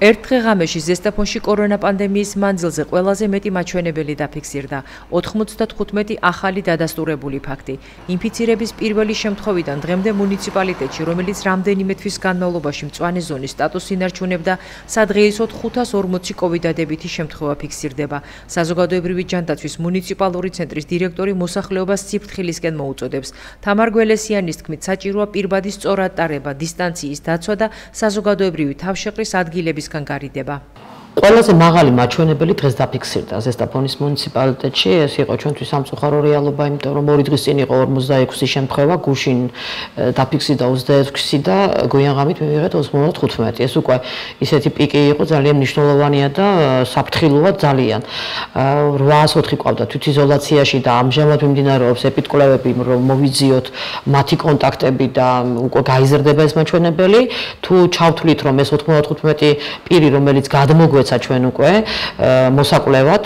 ერთ დღეღამეში ზესტაფონში კორონა პანდემიის მანძილზე ყველაზე მეტი მაჩვენებელი დაფიქსირდა 95 ახალი დადასტურებული ფაქტი. ინფიცირების პირველი შემთხვევიდან დღემდე მუნიციპალიტეტში, რომელიც რამდენიმე თვის განმავლობაში მწვანე ზონის სტატუსს ინარჩუნებდა, სადღეისოდ 540 კოვიდადებითი შემთხვევა ფიქსირდება. საზოგადოებრივი ჯანდაცვის მუნიციპალური ცენტრის დირექტორი მოსახლეობას ციფრთხილისკენ მოუწოდებს. თამარ გველესიანის თქმით, საჭიროა პირბადის სწორად ტარება, დისტანციის დაცვა და საზოგადოებრივი თავშეყრის ადგილების მისგან გარიდება. ყველაზე მაღალი მაჩვენებელი დღეს დაფიქსირდა ზესტაფონის მუნიციპალიტეტში. ეს იყო ჩვენთვის სამწუხარო რეალობა, იმიტომ რომ ორი დღის წინ იყო 46 შემთხვევა, გუშინ დაფიქსირდა 26 და გვიანღამით მივიღეთ 95. ეს უკვე ისეთი პიკი იყო, ძალიან მნიშვნელოვანია და საფრთხილოა ძალიან. 804 ყავდა თვითიზოლაციაში და ამჟამად მიმდინარეობს ეპიდკვლევები, რომ მოვიძიოთ მათი კონტაქტები და უკვე გაიზრდება ეს მაჩვენებელი. თუ ჩავთვლით, რომ ეს 95 პირი, რომელიც გადმოგვ გვეცა ჩვენ უკვე მოსაკვლევად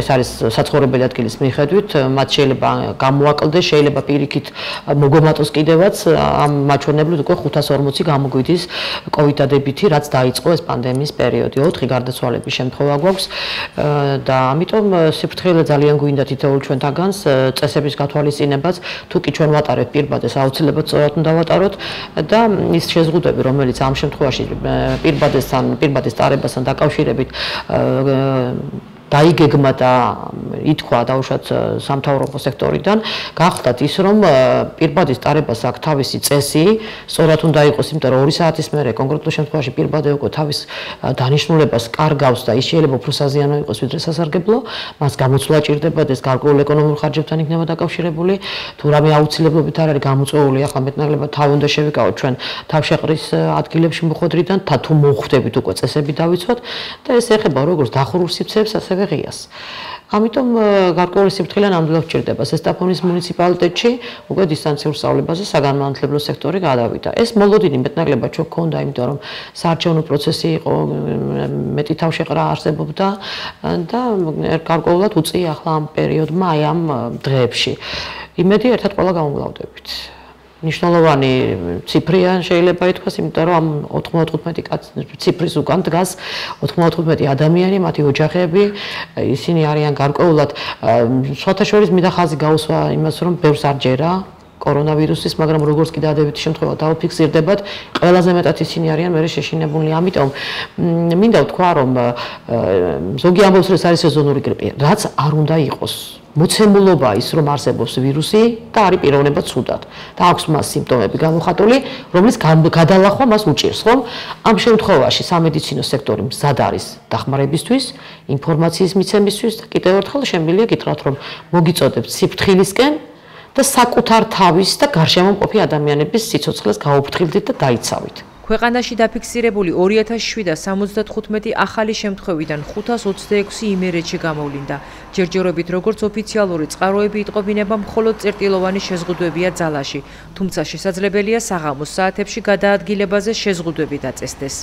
ეს არის საცხოვრებელი ადგილის მიხედვით მათ შეიძლება გამოაკლდეს შეიძლება პირიქით მოგომატოს კიდევაც ამ მაჩვენებლით უკვე 540 გამოგვიდის კოვიდადებითი რაც დაიწყო ეს პანდემიის პერიოდი. 4 გარდაცვალების შემთხვევა გვაქვს და ამიტომ სიფრთხილე ძალიან გვინდა თითოეულ ჩვენთაგანს წესების გათვალისწინებაც თუ კი ჩვენ ვატარებთ პირბადეს აუცილებლად სწორად უნდა ვატაროთ და ის შეზღუდვები რომელიც ამ შემთხვევაში პირბადესთან პირბადეს ტარებასთან დაკავშირებით შედებით დაიგეგმა და ითქვა დაუშვათ სამთავრობო სექტორიდან გახდათ ის რომ პირბადის ტარებას აქვს თავისი წესი სწორად უნდა იყოს იმიტომ რომ 2 საათის მერე კონკრეტულ შემთხვევაში პირბადე უკვე თავის დანიშნულებას კარგავს და ის შეიძლება უფრო საზიანო იყოს ვიდრე სასარგებლო. მას გამოცვლა ჭირდება და ეს გარკვეულ ეკონომიკურ ხარჯებთან იქნება დაკავშირებული. თუ რამე აუცილებლობით არ არის გამოწვეული ახლა მეტნაკლებად თავ უნდა შევიკავოთ ჩვენ თავშეყრის ადგილებში მოხდრიდან და თუ მოხვდებით უკვე წესები დავიცვათ. და ეს ეხება როგორც დახურულ სივრცეებს ასევე ასევე ღიას. ამიტომ გარკვეული სიფრთხილე ნამდვილად ჭირდება. სესტაფონის მუნიციპალიტეტში უკვე დისტანციურ სწავლებაზე საგანმანათლებლო სექტორი გადავიდა. ეს მოლოდინი მეტნაკლებად ჩვენ გქონდა, იმიტომ რომ საარჩევნო პროცესი იყო, მეტი თავშეყრა არსებობდა და გარკვეულად უწია ახლა ამ პერიოდმა აი ამ დღეებში. იმედი ერთად ყველა გამომგლავდებით. ნიშნულოვანი ციფრია შეიძლება ითქვას, იმიტომ რომ ამ 95 კაც ციფრის უკან დგას 95 ადამიანი, მათი ოჯახები, ისინი არიან გარკვეულად სხვათა შორის მიდახაზი გაუსვა იმას, რომ ბევრს არ ჯერა კორონავირუსის, მაგრამ როგორც კი დადებითი შემთხვევა დაუფიქსირდებათ, ყველაზე მეტად ისინი არიან მეორე შეშინებული. ამიტომ მინდა ვთქვა, რომ ზოგი ამბობს, რომ ეს არის სეზონური გრიპი, რაც არ უნდა იყოს. მოცემულობა ის რომ არსებობს ვირუსი და არის პიროვნება ცუდად და აქვს მას სიმპტომები გამოხატული, რომლის გადალახვა მას უჭირს, ხომ? ამ შემთხვევაში სამედიცინო სექტორი მზად არის დახმარებისთვის, ინფორმაციის მიცემისთვის და კიდევ ერთხელ შემიძლია გითხრათ, რომ მოგიწოდებთ სიფრთხილისკენ და საკუთარ თავის და გარშემო მყოფი ადამიანების სიცოცხლეს გაუფრთხილდით და დაიცავით. ქვეყანაში დაფიქსირებული 2775 ახალი შემთხვევიდან 526 იმერეთში გამოვლინდა. ჯერჯერობით როგორც ოფიციალური წყაროები იტყობინება მხოლოდ წერტილოვანი შეზღუდვებია ძალაში, თუმცა შესაძლებელია საღამოს საათებში გადაადგილებაზე შეზღუდვები დაწესდეს.